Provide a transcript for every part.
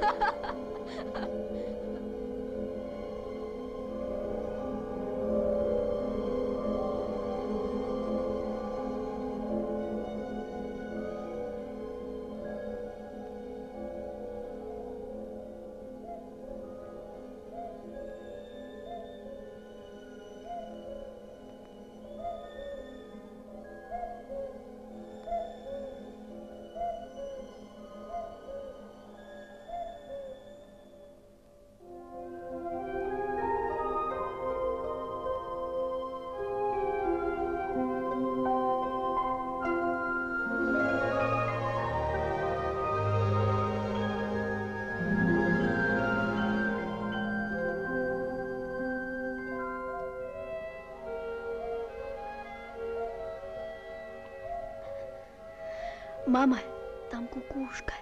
Ha ha ha! Мама, там кукушка.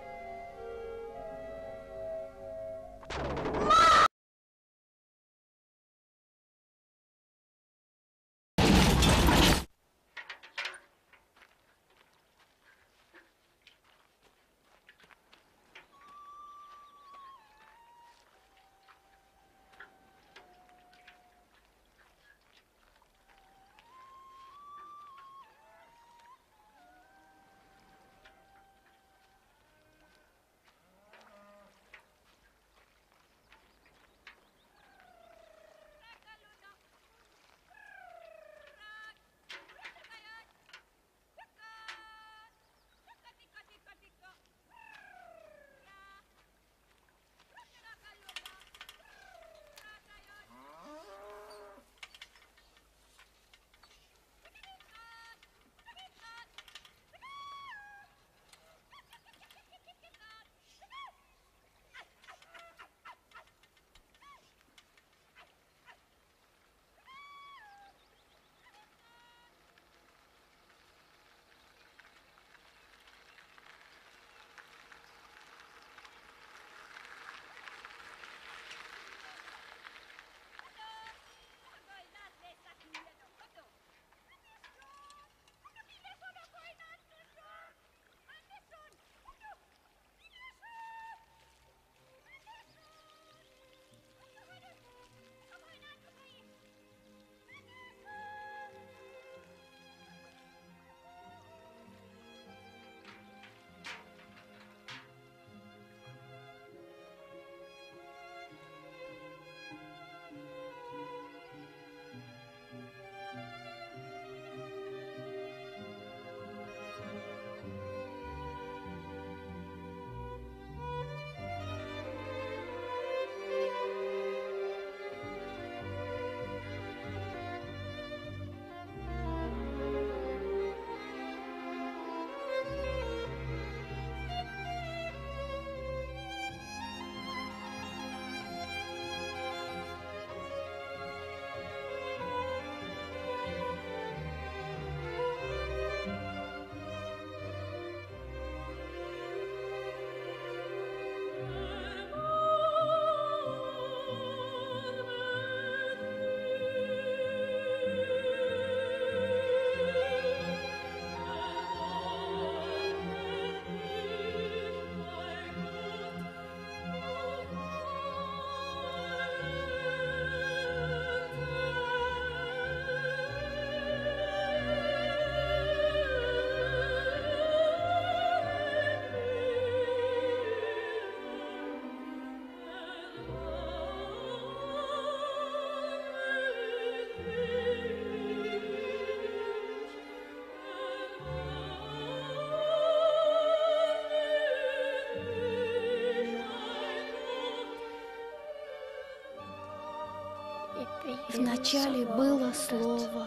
Вначале было слово.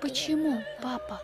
Почему, папа?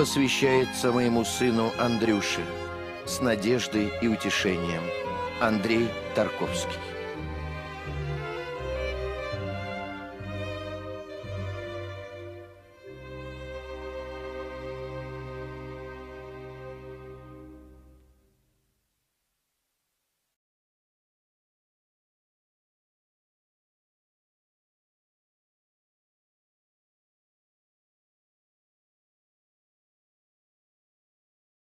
Посвящается моему сыну Андрюше с надеждой и утешением. Андрей Тарковский.